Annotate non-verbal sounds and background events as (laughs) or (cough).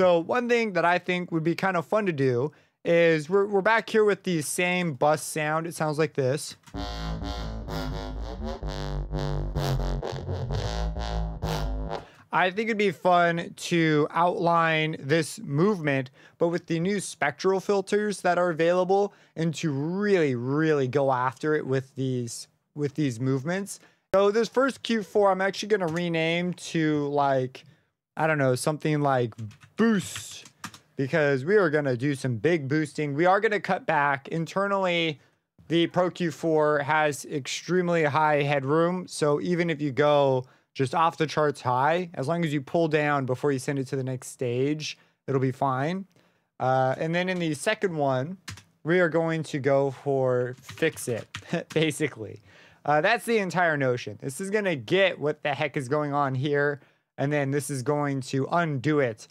So one thing that I think would be kind of fun to do is we're, we're back here with the same bus sound. It sounds like this. I think it'd be fun to outline this movement, but with the new spectral filters that are available and to really, really go after it with these with these movements. So this first Q4, I'm actually gonna rename to like, I don't know, something like boost because we are gonna do some big boosting. We are gonna cut back internally. The Pro Q4 has extremely high headroom. So even if you go just off the charts high. As long as you pull down before you send it to the next stage, it'll be fine. Uh, and then in the second one, we are going to go for fix it, (laughs) basically. Uh, that's the entire notion. This is going to get what the heck is going on here, and then this is going to undo it.